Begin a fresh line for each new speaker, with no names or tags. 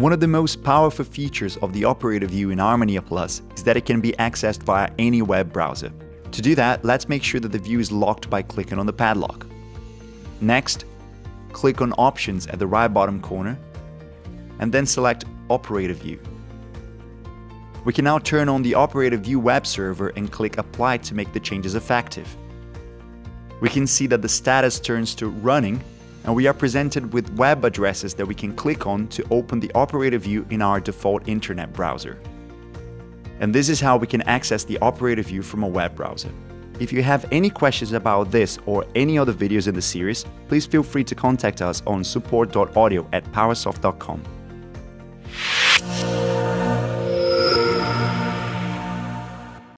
One of the most powerful features of the operator view in ArmoníaPlus is that it can be accessed via any web browser. To do that, let's make sure that the view is locked by clicking on the padlock. Next, click on Options at the right bottom corner, and then select Operator View. We can now turn on the Operator View web server and click Apply to make the changes effective. We can see that the status turns to running and we are presented with web addresses that we can click on to open the operator view in our default internet browser. And this is how we can access the operator view from a web browser. If you have any questions about this or any other videos in the series, please feel free to contact us on support.audio at powersoft.com.